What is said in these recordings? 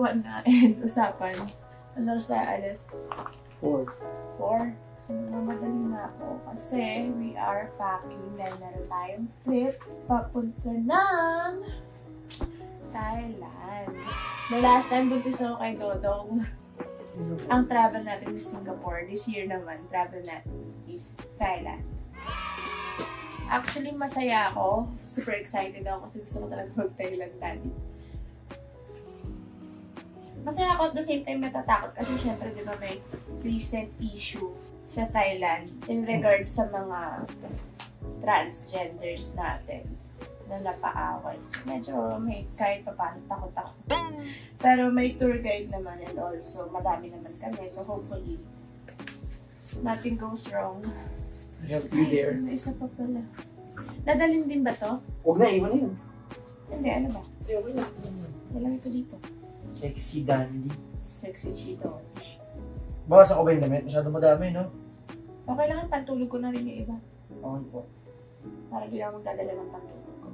2.31 na and usapan. Ano sa alas? Four. 4. So, mamadali na ako kasi we are packing dahil meron tayong trip papunta ng Thailand. The last time buntis ako kay Dodong, ang travel natin is Singapore. This year naman, travel natin is Thailand. Actually, masaya ako. Super excited ako kasi gusto ko talaga mag-Thailand daddy. Masaya ako at the same time natatakot kasi syempre di ba may recent issue sa Thailand in regards sa mga transgenders natin na napaaway. So, medyo may kahit pa paano takot ako. Pero may tour guide naman and also madami naman kami. So hopefully, nothing goes wrong. I have you there. Ay, isa pa pala. Dadalhin din ba to? Huwag na, iwan na yun. Hindi, ano ba? Hindi, okay na. Sexy dandy. Sexy chito. Bawasan ko ba yung damit? Masyado madami, no? Okay lang, pantulog ko na rin yung iba. Okay po. Para di ako magdadala ng pantulog ko.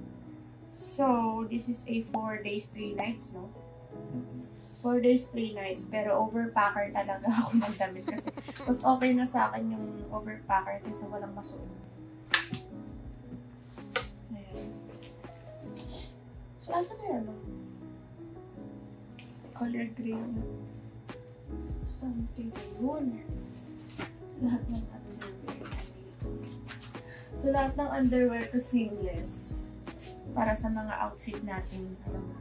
So, this is a 4 days, 3 nights, no? 4 days, 3 nights. Pero overpacker talaga ako ng damit kasi mas okay na sa akin yung overpacker kaysa walang masuot. Ayan. So, asa na yan? no? Color green. Something yun. Lahat ng underwear. So, lahat ng underwear ko seamless. Para sa mga outfit natin. Alam mo.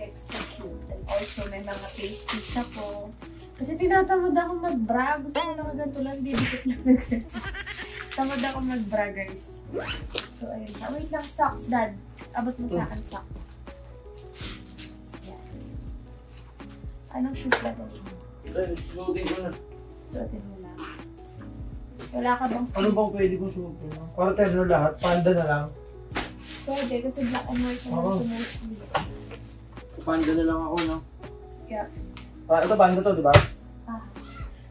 Execute. And also, may mga pasties ako. Kasi tinatamad ako mag-bra. Gusto ko lang ganito lang. Didikit lang. Tamad ako mag-bra, guys. So, ayun. Ah, wait lang, socks, dad. Abot mo sa akin, socks. Yan. Anong shoes ba mo? Eh, susutin ko na. Suotin mo na. Wala ka bang Ano bang pwede kong suotin? Para terno lahat, panda na lang. Pwede, kasi black and white Oo. ito mostly. Panda na lang ako, no? Yeah. Ah, ito panda to, di ba? Ah.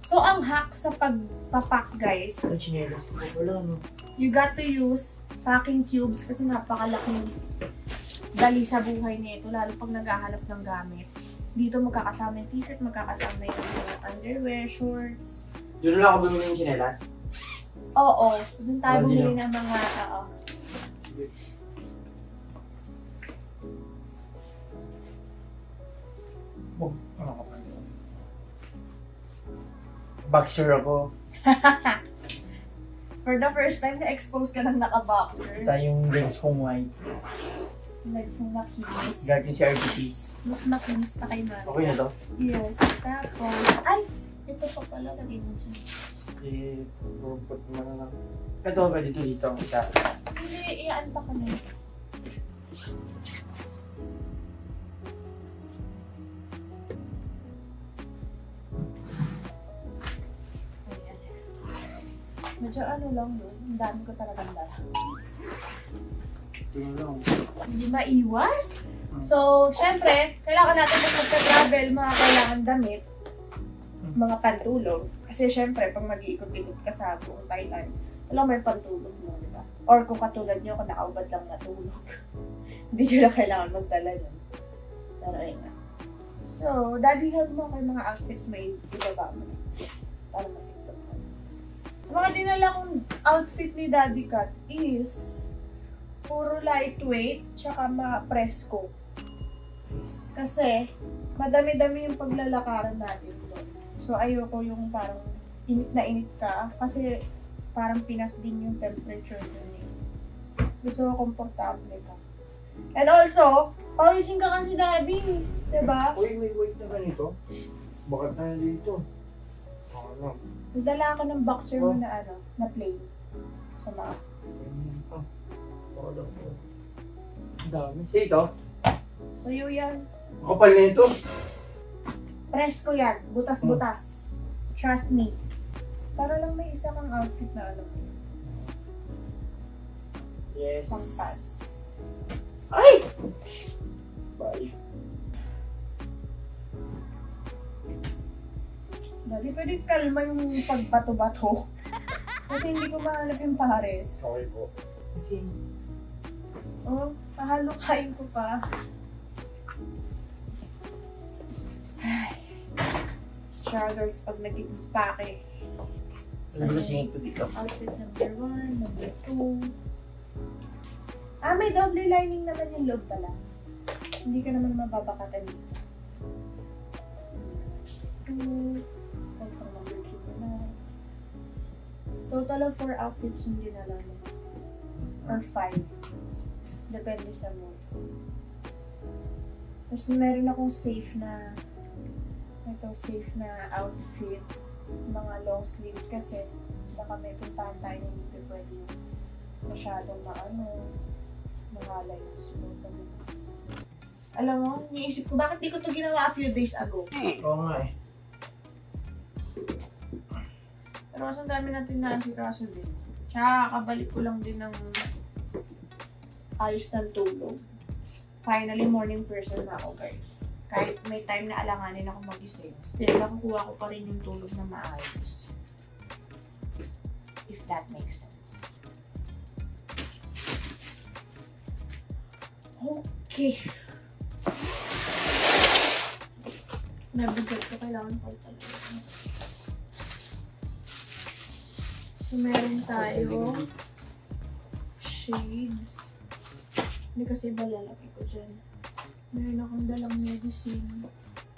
So, ang hack sa pagpapak, guys, Ang chinelas ko. Wala, no? you got to use packing cubes kasi napakalaking dali sa buhay nito, lalo pag naghahanap ng gamit. Dito magkakasama yung t-shirt, magkakasama yung underwear, shorts. Doon na lang ako bumili ng chinelas. Oo, doon tayo bumili ng mga, oo. Oh, ano ka pa? Boxer ako. For the first time, na-expose ka ng naka-boxer. Ito yung legs kong white. Legs mo makinis. Guard yung RGPs. Mas makinis na kay mami. Okay na to? Yes. Tapos, ay! Ito pa pala, lagay mo dyan. Eh, rumpot naman na lang. Ito, pwede to dito. ang Isa. Hindi, pa ko na Medyo ano lang yun, ang dami ko talagang dala. Hindi maiwas. So, syempre, kailangan natin kung magka-travel, mga kailangan damit, mga pantulog. Kasi syempre, pag mag-iikot-ikot ka sa buong Thailand, wala may pantulog mo, di ba? Or kung katulad nyo, kung nakaubad lang natulog, hindi nyo na kailangan magdala nun. Pero ayun na. So, daddy help mo kay mga outfits may ibaba mo. Para mga dinala kong outfit ni Daddy Kat is puro lightweight, tsaka ma-presko. Kasi, madami-dami yung paglalakaran natin doon. So, ayoko yung parang init na init ka. Kasi, parang pinas din yung temperature doon eh. Gusto ko komportable ka. And also, pawising ka kasi daddy. Diba? Uy, may weight na ganito. Bakit tayo dito? Ano? Nagdala ako ng boxer mo na ano, na plain. Sa mga. Ah, wala ko. Ang dami. Sige ito. So, yun yan. Kapal na ito. Presko yan. Butas-butas. Trust me. Para lang may isa kang outfit na ano, Yes. pang pwede kalma yung pagbato-bato. Kasi hindi ko mahanap yung pares. Okay po. Okay. Oh, pahalukain ko pa. Ay. Struggles pag naging pake. Ano ba singit ko dito? Outfit number one, number two. Ah, may double lining naman yung loob pala. Hindi ka naman mababakatan dito. Two. Total of four outfits yung dinala mo. Or five. Depende sa mood. Tapos meron akong safe na ito safe na outfit mga long sleeves kasi baka may puntahan tayo na hindi pwede masyadong maano mahalay yung suot alam mo, niisip ko, bakit di ko to ginawa a few days ago? Oo nga eh. Pero mas ang dami natin na kaso din. Tsaka, kabalik ko lang din ng ayos ng tulog. Finally, morning person na ako, guys. Kahit may time na alanganin ako magising, still, nakukuha ko pa rin yung tulog na maayos. If that makes sense. Okay. Nabigat ko, kailangan pa talaga. So, meron tayo shades. Hindi kasi iba lalaki ko dyan. Meron akong dalang medicine.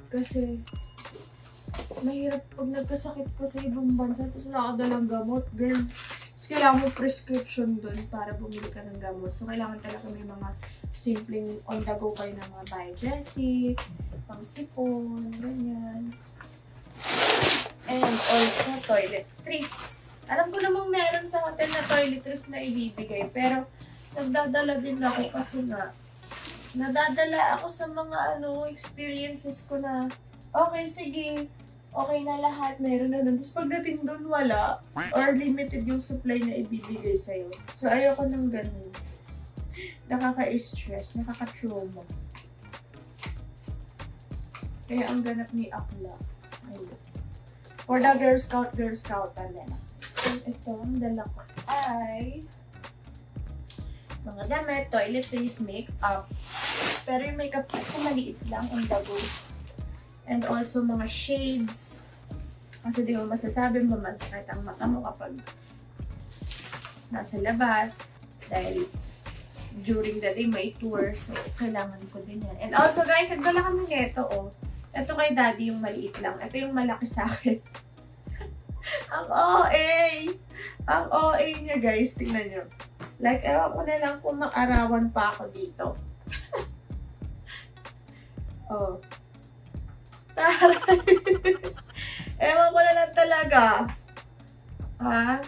Kasi, mahirap pag nagkasakit ko sa ibang bansa, tapos wala ka dalang gamot, girl. Tapos kailangan mo prescription doon para bumili ka ng gamot. So, kailangan talaga may mga simpleng on the go kayo ng mga biogesic, pang sipon, ganyan. And also toiletries. Alam ko namang meron sa hotel na toiletries na ibibigay, pero nagdadala din ako kasi nga, nadadala ako sa mga ano, experiences ko na, okay, sige, okay na lahat, meron na nun. Tapos pagdating doon, wala. Or limited yung supply na ibibigay sa'yo. So, ayoko ng ganun. Nakaka-stress, nakaka-trauma. Kaya ang ganap ni Akla. Ayun. For the Girl Scout, Girl Scout, tanda na. So, ito, ang dala ko ay mga damit, toiletries, makeup. Pero yung makeup kit ko maliit lang, ang bago. And also mga shades. Kasi di mo masasabi mo masakit ang mata mo kapag nasa labas. Dahil during the day may tour. So, kailangan ko din yan. And also guys, nagdala kami nito oh. Ito kay daddy yung maliit lang. Ito yung malaki sa akin. Ang OA! Ang OA niya guys, tingnan nyo. Like, ewan ko na lang kung makarawan pa ako dito. oh. Taray! ewan ko na lang talaga. Ha?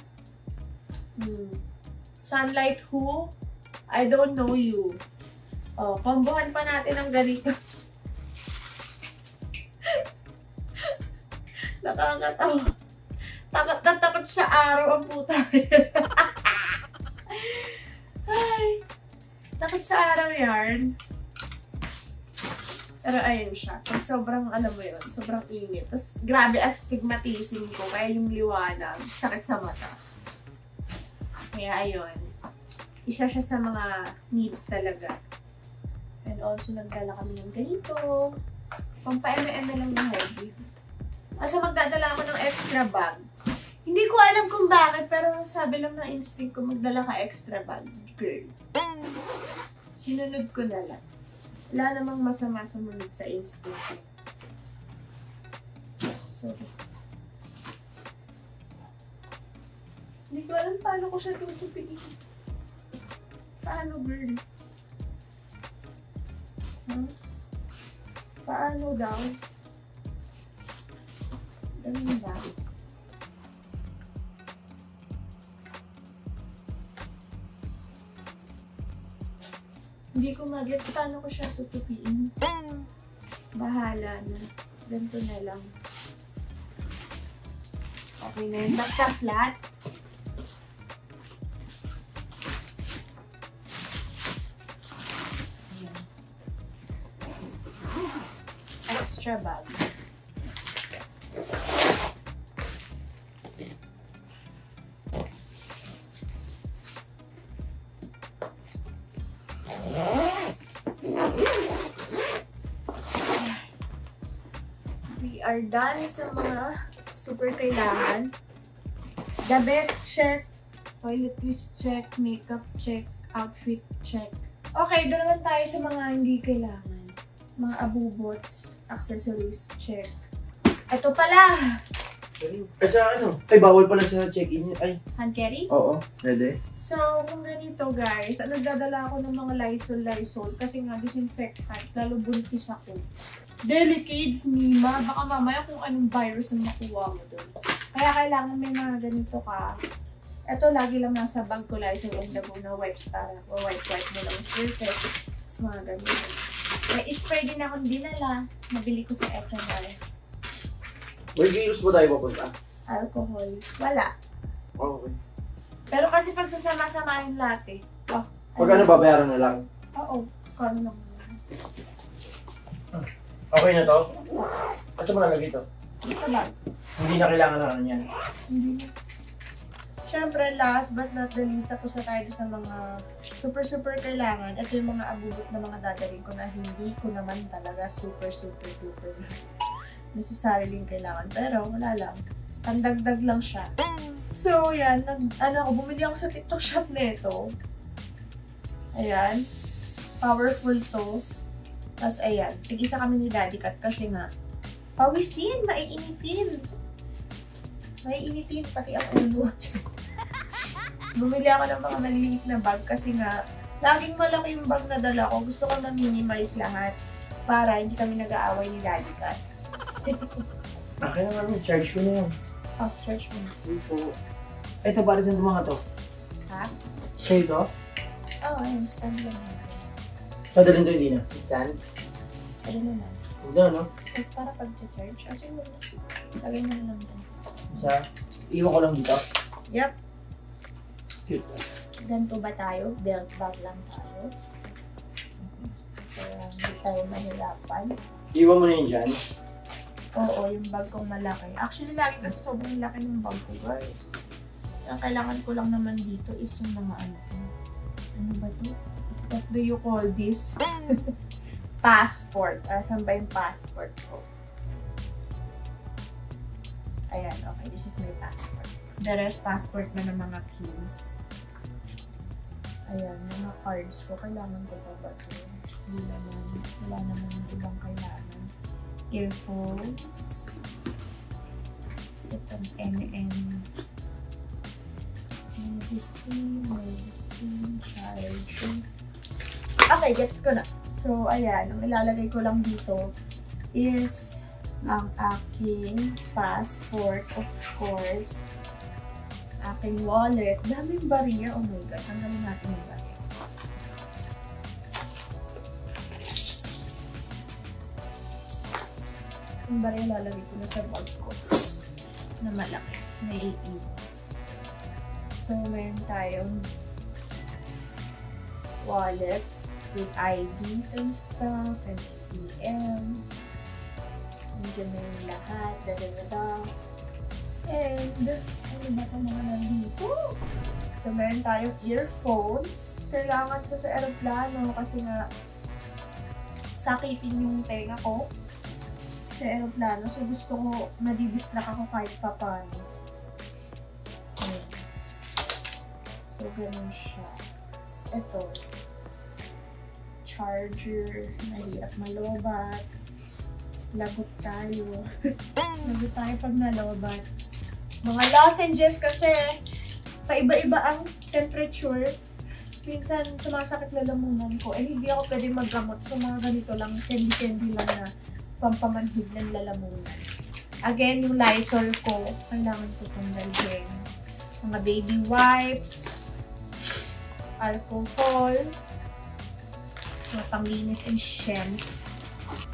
Hmm. Sunlight who? I don't know you. Oh, kombohan pa natin ng ganito. Nakakatawa. Takot na takot sa araw ang puta. Ay, takot sa araw yarn. Pero ayun siya. Pag sobrang, alam mo yun, sobrang init. Tapos, grabe astigmatism ko. Kaya yung liwanag, sakit sa mata. Kaya ayun. Isa siya sa mga needs talaga. And also, nagdala kami ng ganito. Pang pa-eme lang na heavy. Asa magdadala ako ng extra bag. Hindi ko alam kung bakit, pero sabi lang ng instinct ko, magdala ka extra bag, girl. Sinunod ko na lang. Wala namang masama sumunod sa instinct ko. Sorry. Hindi ko alam paano ko siya tutupiin. Paano, girl? Huh? Paano daw? Ganun ba? Hindi ko mag-gets paano ko siya tutupiin. Bahala na. Ganito na lang. Okay na yun. Basta flat. Ayan. Extra bag. Are done sa mga super kailangan. Damit, check. Toiletries, check. Makeup, check. Outfit, check. Okay, doon naman tayo sa mga hindi kailangan. Mga abubots, accessories, check. Ito pala! Ay, sa ano? Ay, bawal pala sa check-in. Ay, Hand carry? oo. Pwede. So, kung ganito guys, nagdadala ako ng mga Lysol, Lysol kasi nga disinfectant, lalo buntis ako. Delicates, Mima. Baka mamaya kung anong virus ang makuha mo doon. Kaya kailangan may mga ganito ka. Ito, lagi lang nasa bag ko Lysol and Laguna wipes para wipe-wipe mo lang surface. Tapos mga ganito. May spray din akong dinala. Nabili ko sa SNR. Virus ba tayo papunta? Alcohol. Wala. Okay. Pero kasi pag sasama-samahin lahat eh. Oh, Magkano babayaran na lang? Oo. Kano lang. Okay na to? At sa malalagay to? Sa bag. Hindi na kailangan na ano yan. Hindi na. Siyempre, last but not the least, tapos na tayo sa mga super, super kailangan. Ito yung mga abubot na mga dadalhin ko na hindi ko naman talaga super, necessary din kailangan. Pero, wala lang. Pandagdag lang siya. So, yan. Nag, ano ako, bumili ako sa TikTok shop nito. Ayan. Powerful to. Tapos, ayan. Tig-isa kami ni Daddy Kat kasi nga, pawisin, maiinitin. Maiinitin, pati ang ulo. Bumili ako ng mga maliliit na bag kasi nga, laging malaki yung bag na dala ko. Gusto ko na-minimize lahat para hindi kami nag-aaway ni Daddy Kat. Akin na namin, charge ko na yun. oh, church mo. Po. Ito, para saan mga to? Ha? Sa'yo to? Oo, oh, ayun, stand lang. Sadalhin to hindi na. Stand? Ano naman? Huwag na, no? Eh, Para pag-charge. Kasi mo, lagay mo na lang dyan. Sa, iwan ko lang dito. Yep. Cute. Ganito ba tayo? Belt bag lang tayo. Kaya hindi tayo mahirapan. Iwan mo na yun dyan. Oo, yung bag kong malaki. Actually, lagi kasi sobrang laki ng bag ko, guys. Ang kailangan ko lang naman dito is yung mga ano. Ano ba to? What do you call this? passport. Ah, saan ba yung passport ko? Ayan, okay. This is my passport. The rest, passport na ng mga keys. Ayan, mga cards ko. Kailangan ko pa ba ito? Hindi naman. Wala naman ibang kailangan earphones. Itong M&M. Medicine, medicine, charger. Okay, gets ko na. So, ayan. Ang ilalagay ko lang dito is ang aking passport, of course. Aking wallet. Daming bariya. Oh my God. Tanggalin natin yung bariya. Yung lalagay ko na sa bag ko. Na malaki. Na iiwan. So, meron tayong wallet with IDs and stuff and ATMs. Nandiyan na yung lahat. Dadadada. And, ano ba ito mga nandito? So, meron tayong earphones. Kailangan ko sa aeroplano kasi nga sakitin yung tenga ko sa aeroplano. So, gusto ko, nadidistract ako kahit pa paano. Ayan. So, ganun siya. Tapos, Ito. Charger. Mahirap malobat. Lagot tayo. Lagot tayo pag nalobat. Mga lozenges kasi paiba-iba ang temperature. Minsan, sumasakit lalamunan ko. Eh, hindi ako pwede maggamot. So, mga ganito lang, candy-candy lang na pampamanhid ng lalamunan. Again, yung Lysol ko, kailangan ko itong dalhin. Mga baby wipes, alcohol, mga panglinis and shems.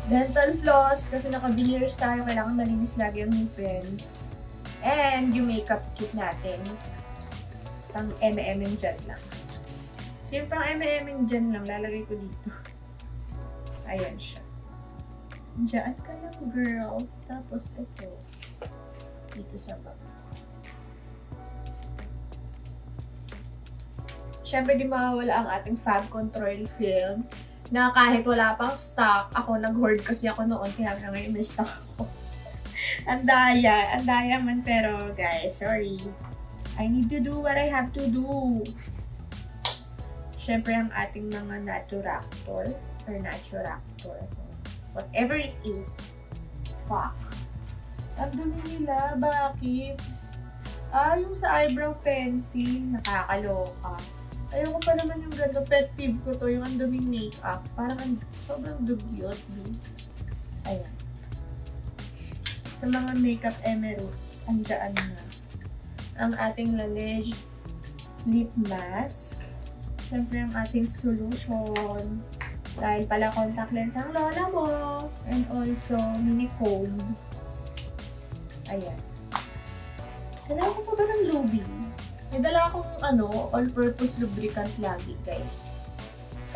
Dental floss, kasi naka-veneers tayo, kailangan malinis lagi ang ngipin. And yung makeup kit natin, pang M&M dyan lang. So yung pang M&M dyan lang, lalagay ko dito. Ayan siya. Diyan ka lang, girl. Tapos ito. Dito sa baba. Siyempre, di mawawala ang ating fab control film na kahit wala pang stock, ako nag-hoard kasi ako noon, kaya hanggang ngayon may stock ako. ang daya. Ang daya man pero guys, sorry. I need to do what I have to do. Siyempre, ang ating mga naturactor or naturactor. Whatever it is. Fuck. Ang dumi nila. Bakit? Ah, yung sa eyebrow pencil. Nakakaloka. Ayoko pa naman yung ganda. Pet peeve ko to. Yung ang duming makeup. Parang ang, sobrang dugyot. Dude. Ayan. Sa mga makeup emerald, andaan na ang ating Laneige lip mask. Siyempre, ang ating solution. Dahil pala contact lens ang lola mo. And also, mini comb. Ayan. Kailangan ko pa ba ng lubing? May dala akong ano, all-purpose lubricant lagi, guys.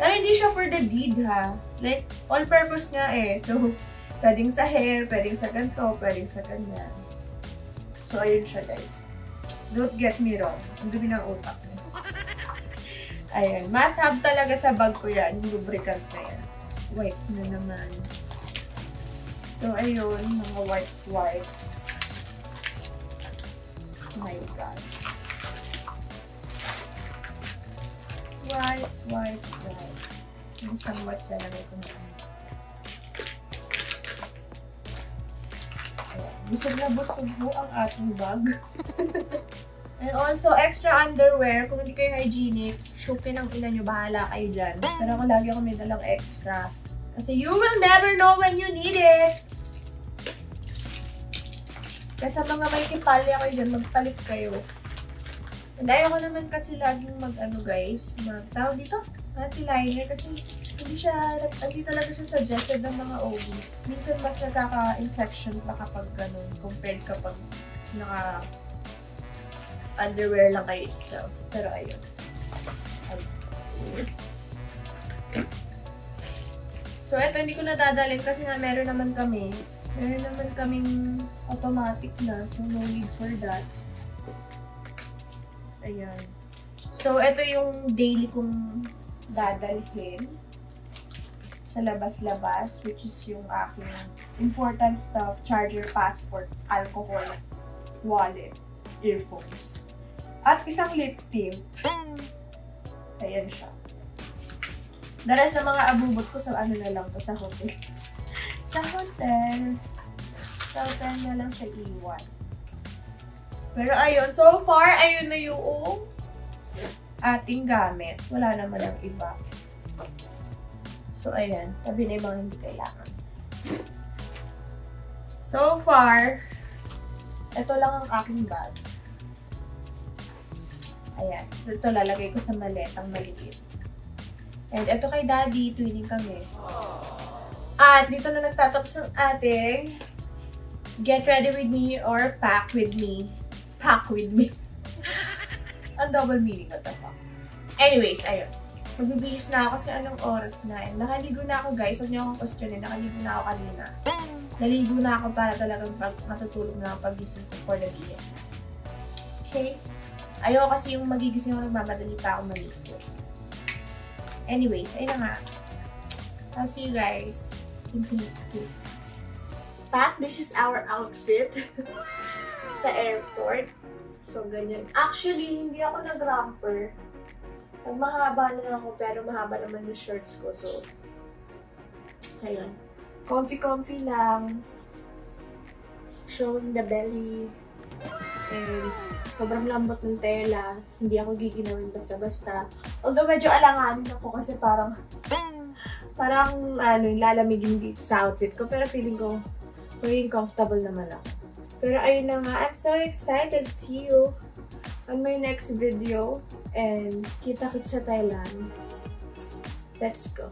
Pero hindi siya for the deed, ha? Like, all-purpose nga eh. So, pwedeng sa hair, pwedeng sa ganito, pwedeng sa ganyan. So, ayun siya, guys. Don't get me wrong. Ang dumi ng utak. Ayan. Must have talaga sa bag ko yan. Lubricant na yan. Wipes na naman. So, ayun. Mga wipes, wipes. Oh my God. Wipes, wipes, wipes. Yung isang wipes na lagay ko na. Ayan. Busog na busog mo ang ating bag. And also, extra underwear. Kung hindi kayo hygienic, shukin ang ina nyo. Bahala kayo dyan. Pero ako lagi ako may dalang extra. Kasi you will never know when you need it. Kaya sa mga may tipalya kayo dyan, magpalit kayo. And ayoko naman kasi laging mag, ano guys, mag, tawag dito, anti-liner kasi hindi siya, hindi talaga siya suggested ng mga OB. Minsan mas nagkaka-infection pa kapag ganun compared kapag naka underwear lang kayo itself. Pero ayun. So, eto, hindi ko nadadalhin kasi nga meron naman kami. Meron naman kaming automatic na. So, no need for that. Ayan. So, ito yung daily kong dadalhin sa labas-labas, which is yung aking important stuff, charger, passport, alcohol, wallet, earphones. At isang lip tint. Ayan siya. The rest ng mga abubot ko sa ano na lang to, sa hotel. sa hotel. Sa hotel na lang siya iwan. Pero ayun, so far, ayun na yung ating gamit. Wala naman ang iba. So, ayan. Tabi na yung mga hindi kailangan. So far, ito lang ang aking bag. Ayan. So, ito lalagay ko sa maletang maliit. And ito kay Daddy, twinning kami. At dito na nagtatapos ang ating get ready with me or pack with me. Pack with me. ang double meaning na ito. Anyways, ayun. Magbibihis na ako kasi anong oras na. And nakaligo na ako guys. Huwag niyo akong questionin. Nakaligo na ako kanina. Naligo na ako para talagang pag matutulog na ako pagising ko for the na. Okay? Ayoko kasi yung magigising ako nagmamadali pa ako maligo. Anyways, ayun na nga. I'll see you guys in. Pat, this is our outfit sa airport. So, ganyan. Actually, hindi ako nag-romper. Nag mahaba na ako, pero mahaba naman yung shorts ko. So, ayun. Comfy-comfy lang. Showing the belly. And sobrang lambot ng tela. Hindi ako giginawin basta-basta. Although medyo alanganin ako kasi parang parang ano, lalamigin dito sa outfit ko. Pero feeling ko magiging comfortable naman ako. Pero ayun na nga, I'm so excited to see you on my next video. And kita kits sa Thailand. Let's go.